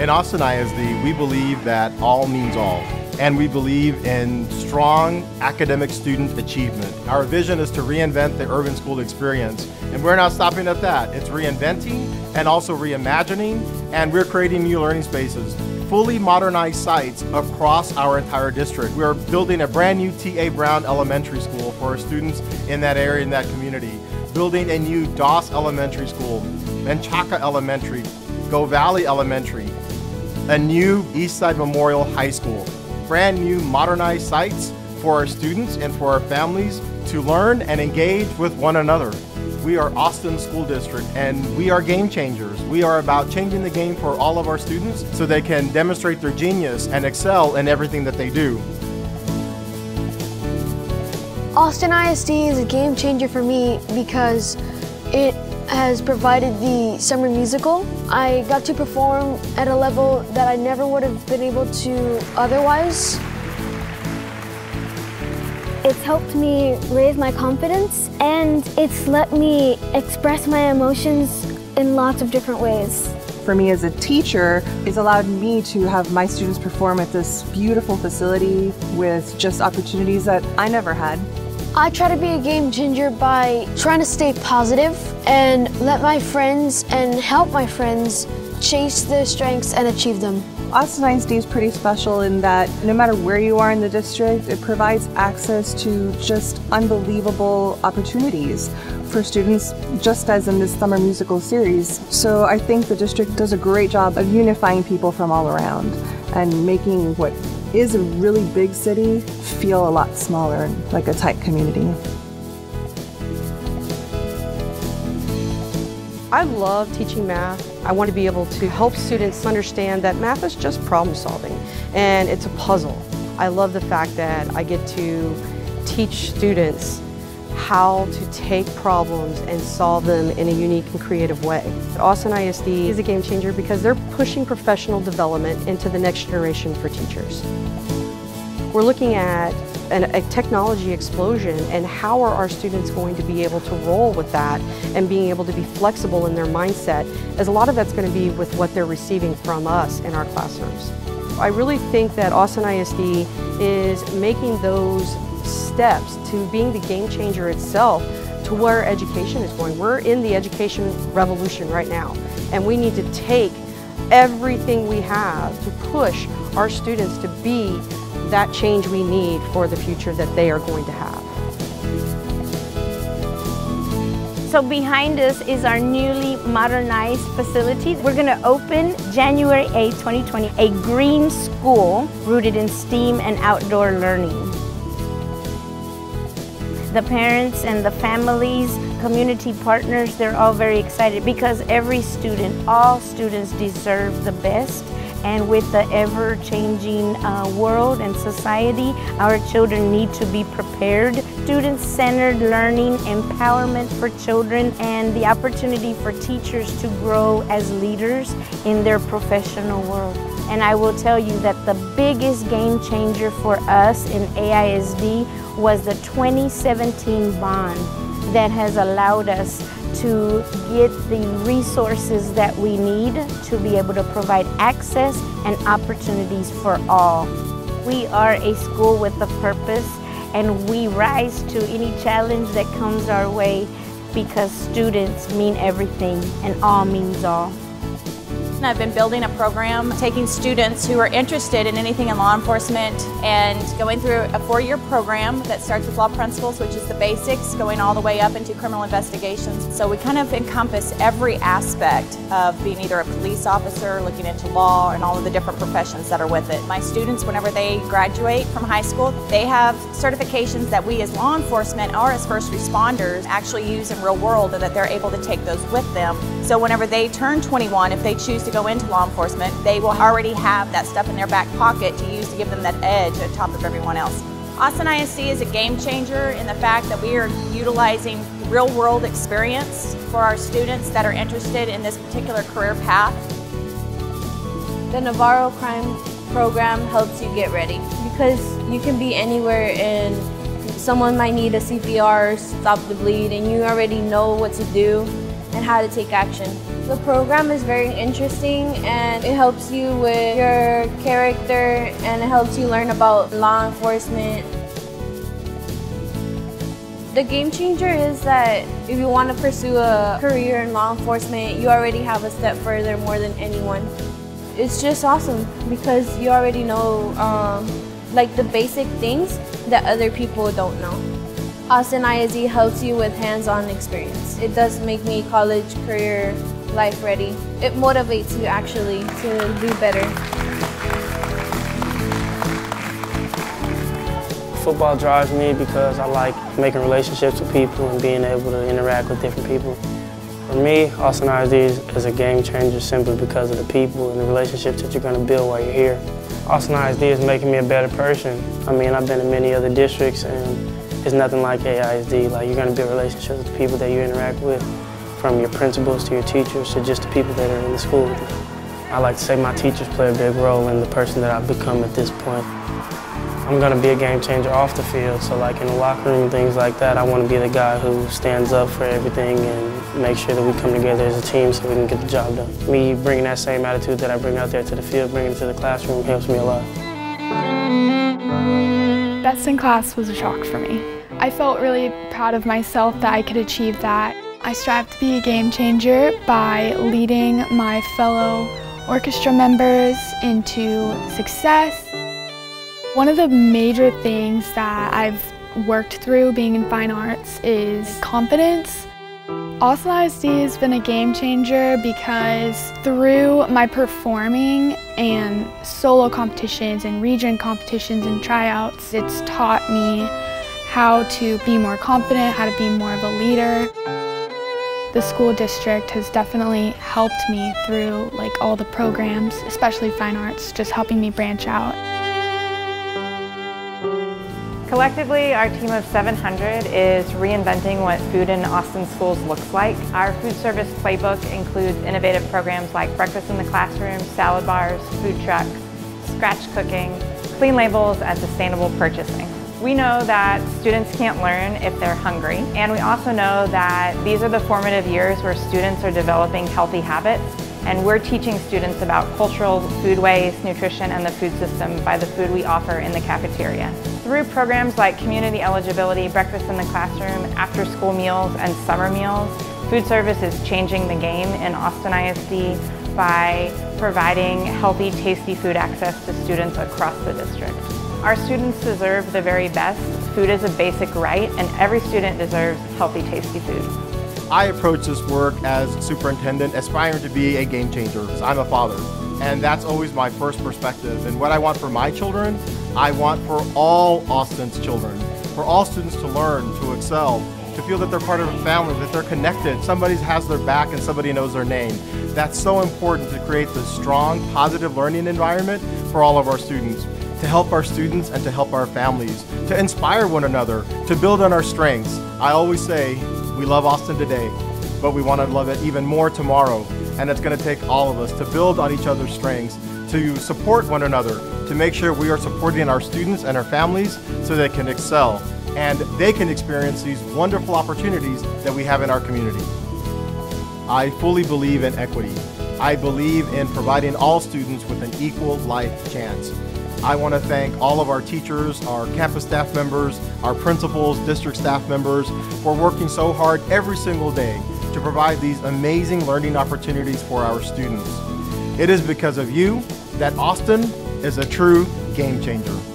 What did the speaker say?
In Austin ISD, we believe that all means all, and we believe in strong academic student achievement. Our vision is to reinvent the urban school experience, and we're not stopping at that. It's reinventing and also reimagining, and we're creating new learning spaces fully modernized sites across our entire district. We're building a brand new T.A. Brown Elementary School for our students in that area, in that community. Building a new Doss Elementary School, Menchaca Elementary, Govalle Elementary, a new Eastside Memorial High School. Brand new modernized sites for our students and for our families to learn and engage with one another. We are Austin School District and we are game changers. We are about changing the game for all of our students so they can demonstrate their genius and excel in everything that they do. Austin ISD is a game changer for me because it has provided the summer musical. I got to perform at a level that I never would have been able to otherwise. It's helped me raise my confidence and it's let me express my emotions in lots of different ways. For me as a teacher, it's allowed me to have my students perform at this beautiful facility with just opportunities that I never had. I try to be a game changer by trying to stay positive and let my friends and help my friends chase their strengths and achieve them. Austin ISD is pretty special in that no matter where you are in the district, it provides access to just unbelievable opportunities for students, just as in this summer musical series. So I think the district does a great job of unifying people from all around and making what is a really big city feel a lot smaller like a tight community. I love teaching math. I want to be able to help students understand that math is just problem solving and it's a puzzle. I love the fact that I get to teach students how to take problems and solve them in a unique and creative way. Austin ISD is a game changer because they're pushing professional development into the next generation for teachers. We're looking at an, a technology explosion and how are our students going to be able to roll with that and being able to be flexible in their mindset as a lot of that's going to be with what they're receiving from us in our classrooms. I really think that Austin ISD is making those steps to being the game changer itself to where education is going. We're in the education revolution right now, and we need to take everything we have to push our students to be that change we need for the future that they are going to have. So behind us is our newly modernized facility. We're going to open January 8, 2020, a green school rooted in STEAM and outdoor learning. The parents and the families, community partners, they're all very excited because every student, all students deserve the best and with the ever-changing uh, world and society, our children need to be prepared. Student-centered learning, empowerment for children, and the opportunity for teachers to grow as leaders in their professional world. And I will tell you that the biggest game changer for us in AISD was the 2017 bond that has allowed us to get the resources that we need to be able to provide access and opportunities for all. We are a school with a purpose and we rise to any challenge that comes our way because students mean everything and all means all. I've been building a program taking students who are interested in anything in law enforcement and going through a four-year program that starts with law principles, which is the basics, going all the way up into criminal investigations. So we kind of encompass every aspect of being either a police officer, looking into law, and all of the different professions that are with it. My students, whenever they graduate from high school, they have certifications that we as law enforcement or as first responders actually use in real world and that they're able to take those with them. So whenever they turn 21, if they choose to to go into law enforcement, they will already have that stuff in their back pocket to use to give them that edge at top of everyone else. Austin ISD is a game changer in the fact that we are utilizing real world experience for our students that are interested in this particular career path. The Navarro Crime Program helps you get ready because you can be anywhere and someone might need a CPR, stop the bleed, and you already know what to do and how to take action. The program is very interesting and it helps you with your character and it helps you learn about law enforcement. The game changer is that if you want to pursue a career in law enforcement, you already have a step further more than anyone. It's just awesome because you already know um, like the basic things that other people don't know. Austin ISD helps you with hands-on experience. It does make me college, career, life ready. It motivates you actually to do better. Football drives me because I like making relationships with people and being able to interact with different people. For me, Austin ISD is a game changer simply because of the people and the relationships that you're going to build while you're here. Austin ISD is making me a better person. I mean, I've been in many other districts and it's nothing like AISD. Like, you're going to build relationships with the people that you interact with, from your principals to your teachers to just the people that are in the school with you. I like to say my teachers play a big role in the person that I've become at this point. I'm going to be a game changer off the field. So like in the locker room, things like that, I want to be the guy who stands up for everything and make sure that we come together as a team so we can get the job done. Me bringing that same attitude that I bring out there to the field, bringing it to the classroom helps me a lot. Best in class was a shock for me. I felt really proud of myself that I could achieve that. I strive to be a game changer by leading my fellow orchestra members into success one of the major things that I've worked through being in fine arts is confidence. Austin ISD has been a game changer because through my performing and solo competitions and region competitions and tryouts, it's taught me how to be more confident, how to be more of a leader. The school district has definitely helped me through like all the programs, especially fine arts, just helping me branch out. Collectively, our team of 700 is reinventing what food in Austin schools looks like. Our food service playbook includes innovative programs like breakfast in the classroom, salad bars, food trucks, scratch cooking, clean labels, and sustainable purchasing. We know that students can't learn if they're hungry, and we also know that these are the formative years where students are developing healthy habits and we're teaching students about cultural food waste, nutrition, and the food system by the food we offer in the cafeteria. Through programs like community eligibility, breakfast in the classroom, after school meals, and summer meals, food service is changing the game in Austin ISD by providing healthy, tasty food access to students across the district. Our students deserve the very best. Food is a basic right, and every student deserves healthy, tasty food. I approach this work as superintendent aspiring to be a game changer. I'm a father, and that's always my first perspective. And what I want for my children, I want for all Austin's children, for all students to learn, to excel, to feel that they're part of a family, that they're connected, somebody has their back and somebody knows their name. That's so important to create this strong, positive learning environment for all of our students to help our students and to help our families, to inspire one another, to build on our strengths. I always say, we love Austin today, but we want to love it even more tomorrow. And it's going to take all of us to build on each other's strengths, to support one another, to make sure we are supporting our students and our families so they can excel and they can experience these wonderful opportunities that we have in our community. I fully believe in equity. I believe in providing all students with an equal life chance. I want to thank all of our teachers, our campus staff members, our principals, district staff members for working so hard every single day to provide these amazing learning opportunities for our students. It is because of you that Austin is a true game changer.